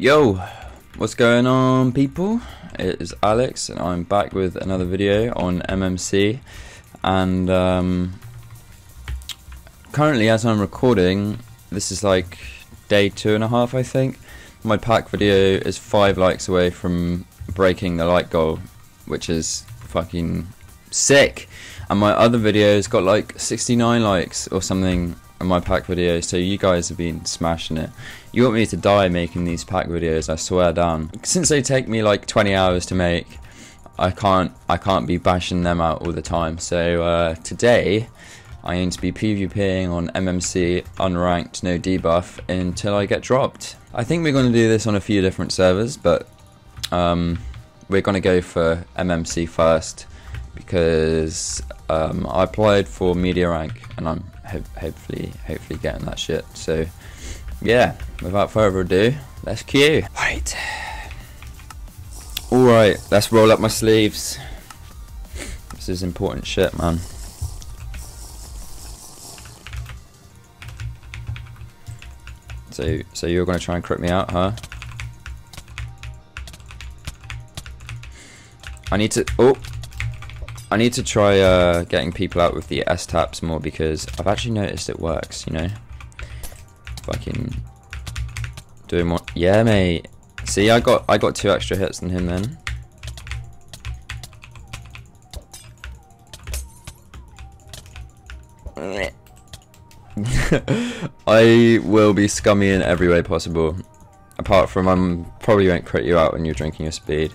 Yo, what's going on, people? It is Alex, and I'm back with another video on MMC. And um, currently, as I'm recording, this is like day two and a half, I think. My pack video is five likes away from breaking the like goal, which is fucking sick. And my other videos got like 69 likes or something on my pack videos, so you guys have been smashing it. You want me to die making these pack videos, I swear down. Since they take me like 20 hours to make, I can't I can't be bashing them out all the time. So uh, today I aim to be PvPing on MMC unranked no debuff until I get dropped. I think we're going to do this on a few different servers, but um, we're going to go for MMC first because um, I applied for media rank and I'm ho hopefully hopefully getting that shit. So yeah, without further ado, let's queue. Right. Alright, let's roll up my sleeves. This is important shit, man. So, so you're gonna try and crit me out, huh? I need to. Oh, I need to try uh, getting people out with the S taps more because I've actually noticed it works. You know, fucking doing more. Yeah, mate. See, I got I got two extra hits than him then. I will be scummy in every way possible. Apart from I'm probably won't crit you out when you're drinking your speed.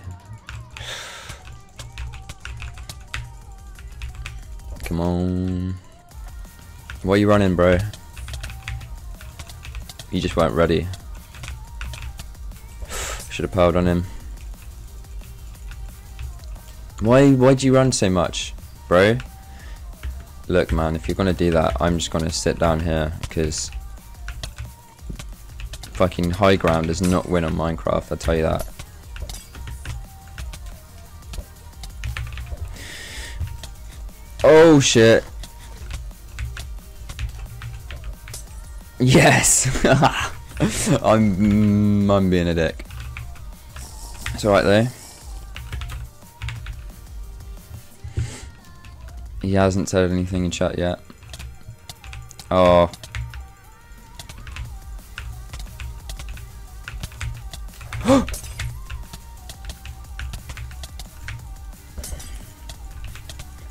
Come on. Why are you running, bro? You just weren't ready. Should have powered on him. Why why'd you run so much, bro? Look man, if you're gonna do that, I'm just gonna sit down here because fucking high ground does not win on Minecraft, I'll tell you that. Oh shit. Yes! I'm, mm, I'm being a dick. It's alright though. He hasn't said anything in chat yet. Oh.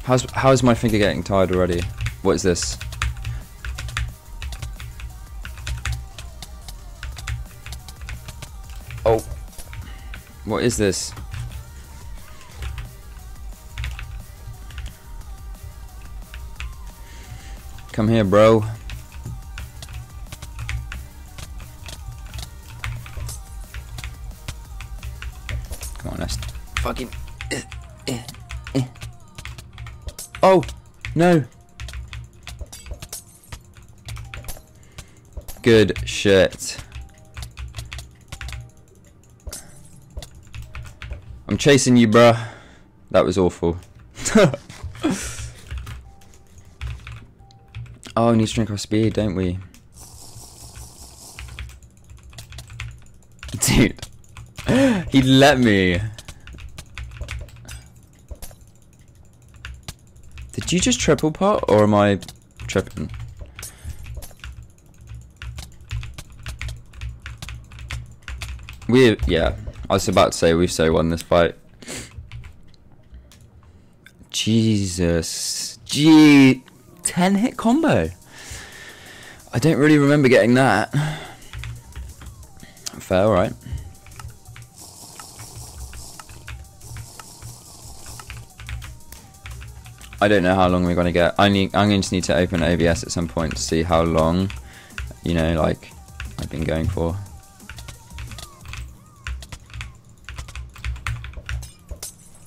How's how's my finger getting tired already? What is this? Oh. What is this? Come here, bro. Come on, let's fucking. Eh, eh. Oh, no. Good shit. I'm chasing you, bruh. That was awful. oh, we need to drink our speed, don't we? Dude. he let me. You just triple pot, or am I tripping? Hmm. We, yeah. I was about to say we've so won this fight. Jesus. Gee. 10 hit combo. I don't really remember getting that. Fair, right? I don't know how long we're going to get. I need, I'm going to need to open OBS at some point to see how long, you know, like, I've been going for.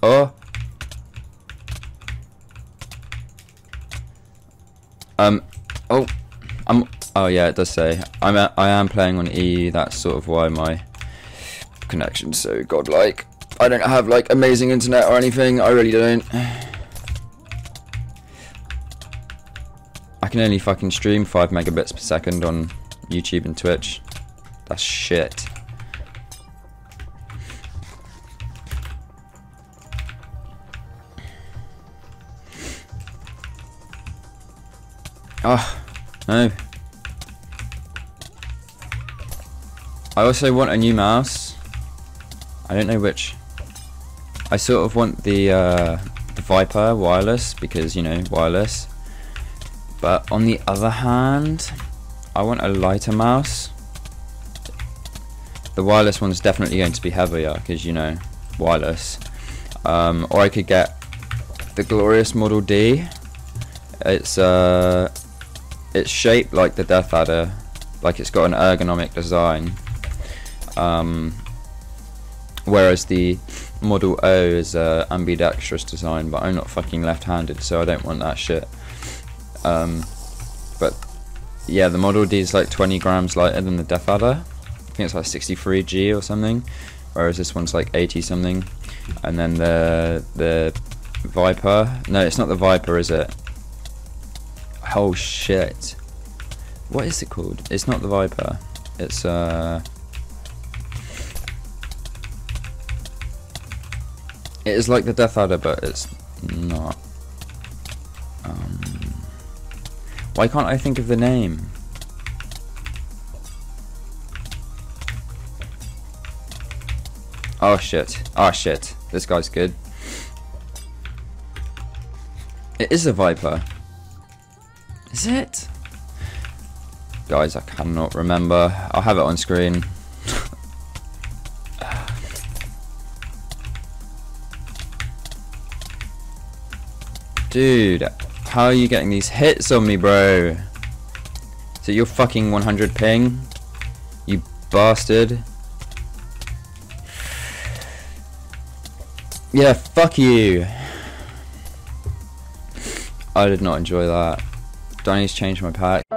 Oh. Um. Oh. I'm. Oh yeah, it does say. I'm. A, I am playing on E. That's sort of why my connection's so godlike. I don't have like amazing internet or anything. I really don't. can only fucking stream 5 megabits per second on YouTube and Twitch. That's shit. Oh, no. I also want a new mouse. I don't know which. I sort of want the, uh, the Viper wireless because, you know, wireless. But on the other hand, I want a lighter mouse. The wireless one's definitely going to be heavier because, you know, wireless. Um, or I could get the glorious Model D. It's uh, it's shaped like the Death Adder, like it's got an ergonomic design. Um, whereas the Model O is a ambidextrous design, but I'm not fucking left-handed, so I don't want that shit. Um, but yeah, the Model D is like 20 grams lighter than the Death Adder. I think it's like 63G or something, whereas this one's like 80 something. And then the the Viper, no, it's not the Viper, is it? Oh shit. What is it called? It's not the Viper. It's uh It is like the Death Adder, but it's not. Why can't I think of the name? Oh shit. Oh shit. This guy's good. It is a Viper. Is it? Guys, I cannot remember. I'll have it on screen. Dude, how are you getting these hits on me, bro? Is it your fucking 100 ping? You bastard. Yeah, fuck you. I did not enjoy that. Do I need to change my pack?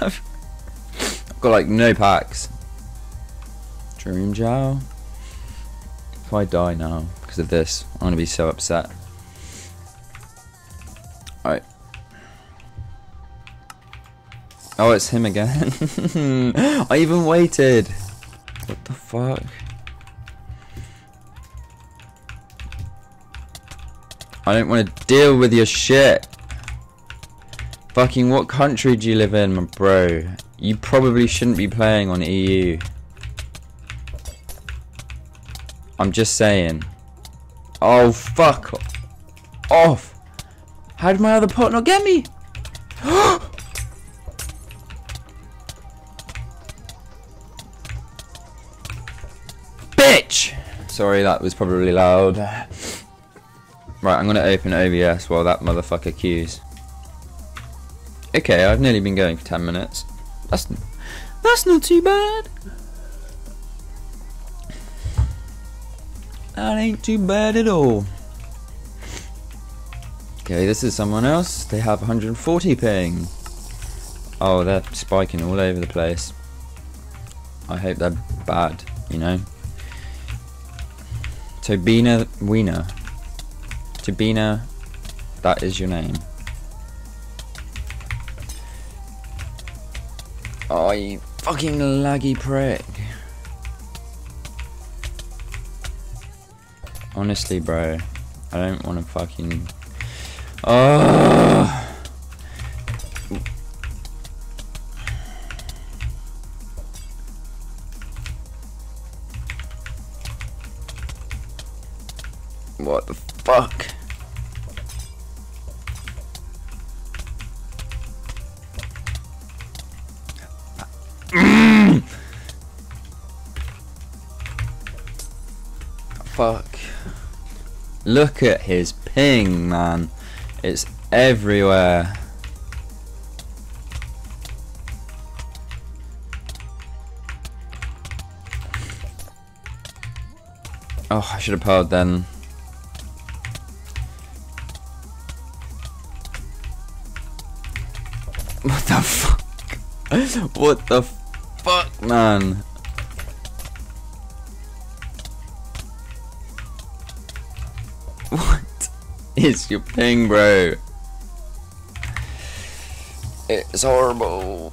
I've got like no packs. Dream Jow. I die now because of this, I'm gonna be so upset. Alright. Oh, it's him again. I even waited. What the fuck? I don't want to deal with your shit. Fucking what country do you live in, my bro? You probably shouldn't be playing on EU. I'm just saying. Oh, fuck off. How did my other pot not get me? Bitch! Sorry, that was probably loud. Right, I'm going to open OBS while that motherfucker queues. Okay, I've nearly been going for 10 minutes. That's, that's not too bad. That ain't too bad at all. Okay, this is someone else. They have 140 ping. Oh, they're spiking all over the place. I hope they're bad, you know. Tobina Wiener. Tobina, that is your name. Oh, you fucking laggy prick. Honestly, bro, I don't want to fucking. Oh. What the fuck? Mm. fuck. Look at his ping, man. It's everywhere. Oh, I should have powered then. What the fuck? what the fuck, man? Is your ping, bro? It's horrible.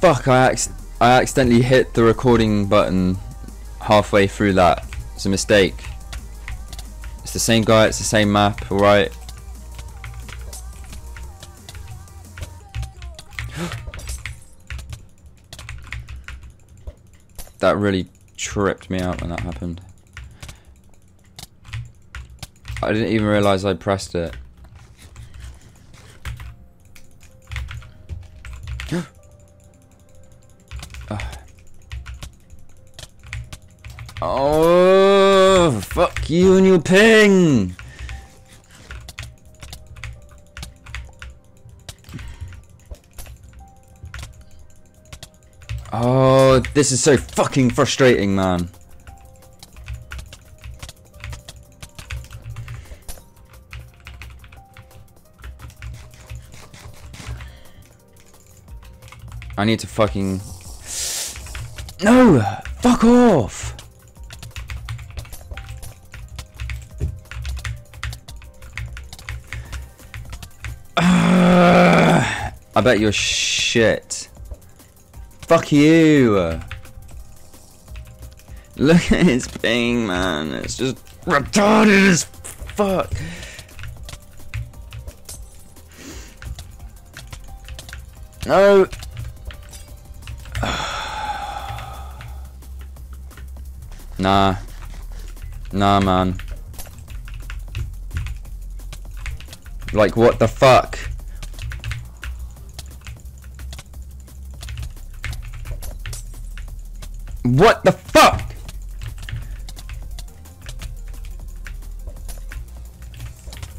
Fuck, I, ac I accidentally hit the recording button halfway through that It's a mistake. It's the same guy, it's the same map, alright? that really tripped me out when that happened. I didn't even realise I pressed it. oh, fuck you and your ping! Oh, this is so fucking frustrating, man. I need to fucking... No! Fuck off! I bet you're shit. Fuck you! Look at his ping, man. It's just retarded as fuck. No! Nah. Nah, man. Like, what the fuck? What the fuck?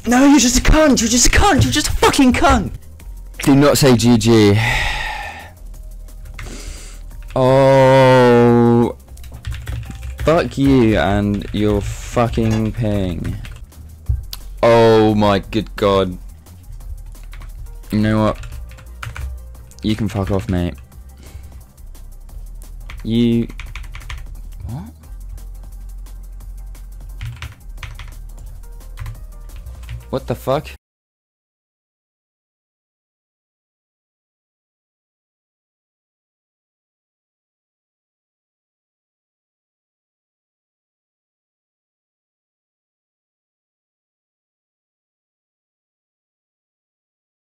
No, you're just a cunt. You're just a cunt. You're just a fucking cunt. Do not say GG. Oh. Fuck you and your fucking ping. Oh my good god. You know what? You can fuck off, mate. You... What? What the fuck?